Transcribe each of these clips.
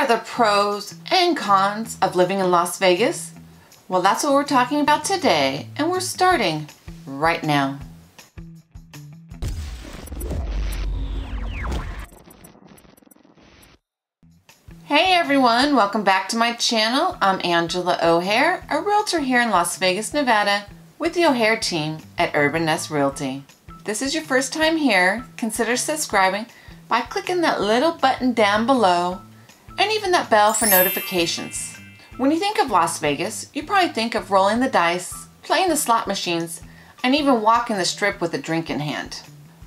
are the pros and cons of living in Las Vegas? Well, that's what we're talking about today, and we're starting right now. Hey everyone, welcome back to my channel. I'm Angela O'Hare, a realtor here in Las Vegas, Nevada with the O'Hare team at Urban Nest Realty. This is your first time here, consider subscribing by clicking that little button down below and even that bell for notifications. When you think of Las Vegas, you probably think of rolling the dice, playing the slot machines, and even walking the strip with a drink in hand.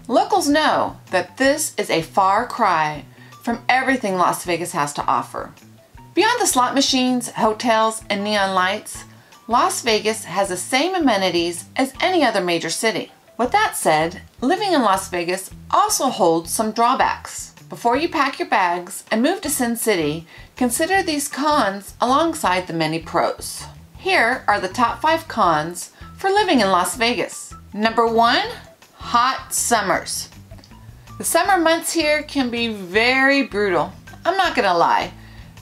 Locals know that this is a far cry from everything Las Vegas has to offer. Beyond the slot machines, hotels, and neon lights, Las Vegas has the same amenities as any other major city. With that said, living in Las Vegas also holds some drawbacks. Before you pack your bags and move to Sin City, consider these cons alongside the many pros. Here are the top five cons for living in Las Vegas. Number one, hot summers. The summer months here can be very brutal. I'm not gonna lie.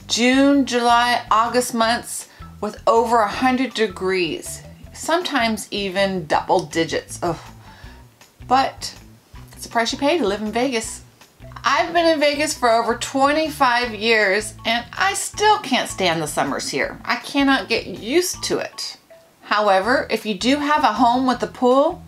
June, July, August months with over 100 degrees, sometimes even double digits. Ugh. But it's the price you pay to live in Vegas. I've been in Vegas for over 25 years and I still can't stand the summers here. I cannot get used to it. However, if you do have a home with a pool,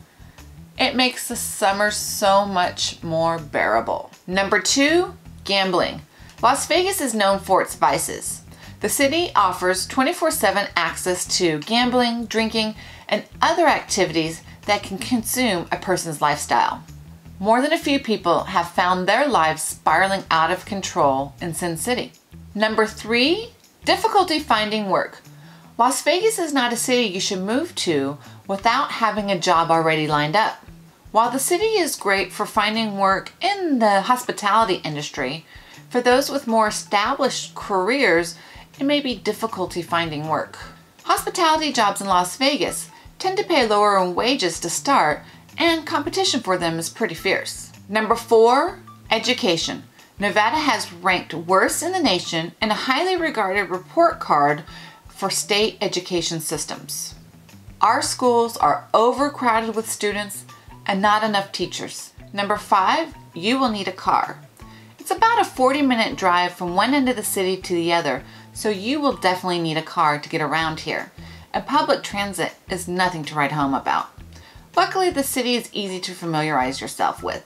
it makes the summer so much more bearable. Number two, gambling. Las Vegas is known for its vices. The city offers 24-7 access to gambling, drinking, and other activities that can consume a person's lifestyle. More than a few people have found their lives spiraling out of control in Sin City. Number three, difficulty finding work. Las Vegas is not a city you should move to without having a job already lined up. While the city is great for finding work in the hospitality industry, for those with more established careers, it may be difficulty finding work. Hospitality jobs in Las Vegas tend to pay lower in wages to start and competition for them is pretty fierce. Number four, education. Nevada has ranked worst in the nation in a highly regarded report card for state education systems. Our schools are overcrowded with students and not enough teachers. Number five, you will need a car. It's about a 40 minute drive from one end of the city to the other, so you will definitely need a car to get around here. And public transit is nothing to write home about. Luckily, the city is easy to familiarize yourself with.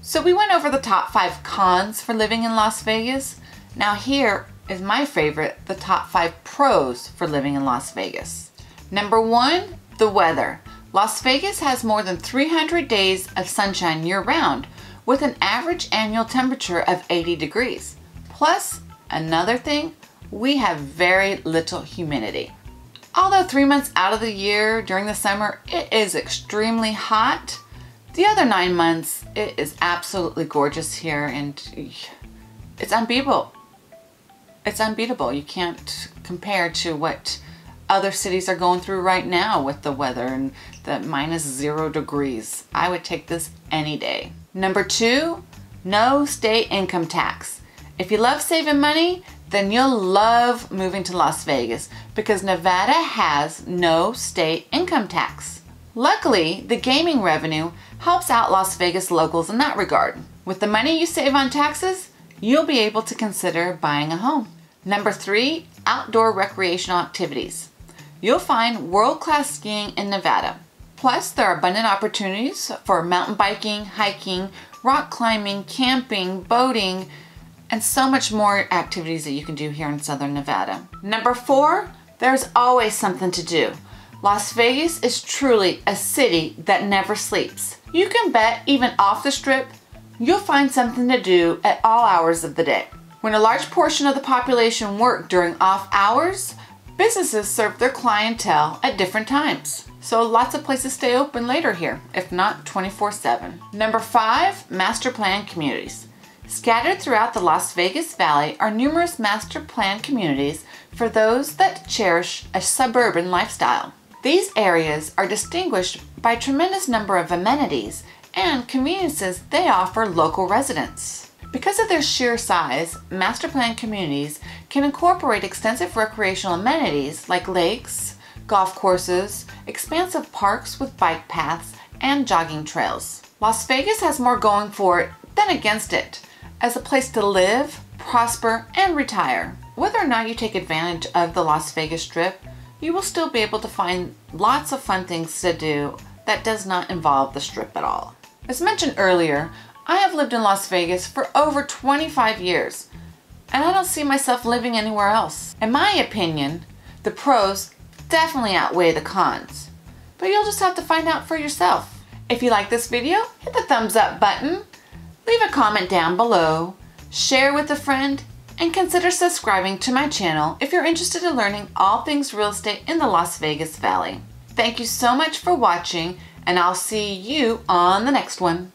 So we went over the top five cons for living in Las Vegas. Now here is my favorite, the top five pros for living in Las Vegas. Number one, the weather. Las Vegas has more than 300 days of sunshine year round with an average annual temperature of 80 degrees. Plus, another thing, we have very little humidity. Although three months out of the year during the summer, it is extremely hot. The other nine months, it is absolutely gorgeous here and it's unbeatable. It's unbeatable. You can't compare to what other cities are going through right now with the weather and the minus zero degrees. I would take this any day. Number two, no state income tax. If you love saving money, then you'll love moving to Las Vegas because Nevada has no state income tax. Luckily, the gaming revenue helps out Las Vegas locals in that regard. With the money you save on taxes, you'll be able to consider buying a home. Number three, outdoor recreational activities. You'll find world-class skiing in Nevada. Plus, there are abundant opportunities for mountain biking, hiking, rock climbing, camping, boating, and so much more activities that you can do here in Southern Nevada. Number four, there's always something to do. Las Vegas is truly a city that never sleeps. You can bet even off the strip, you'll find something to do at all hours of the day. When a large portion of the population work during off hours, businesses serve their clientele at different times. So lots of places stay open later here, if not 24-7. Number five, master plan communities. Scattered throughout the Las Vegas Valley are numerous master plan communities for those that cherish a suburban lifestyle. These areas are distinguished by a tremendous number of amenities and conveniences they offer local residents. Because of their sheer size, master plan communities can incorporate extensive recreational amenities like lakes, golf courses, expansive parks with bike paths, and jogging trails. Las Vegas has more going for it than against it as a place to live, prosper, and retire. Whether or not you take advantage of the Las Vegas Strip, you will still be able to find lots of fun things to do that does not involve the Strip at all. As mentioned earlier, I have lived in Las Vegas for over 25 years, and I don't see myself living anywhere else. In my opinion, the pros definitely outweigh the cons, but you'll just have to find out for yourself. If you like this video, hit the thumbs up button, leave a comment down below, share with a friend, and consider subscribing to my channel if you're interested in learning all things real estate in the Las Vegas Valley. Thank you so much for watching, and I'll see you on the next one.